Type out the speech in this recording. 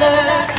love.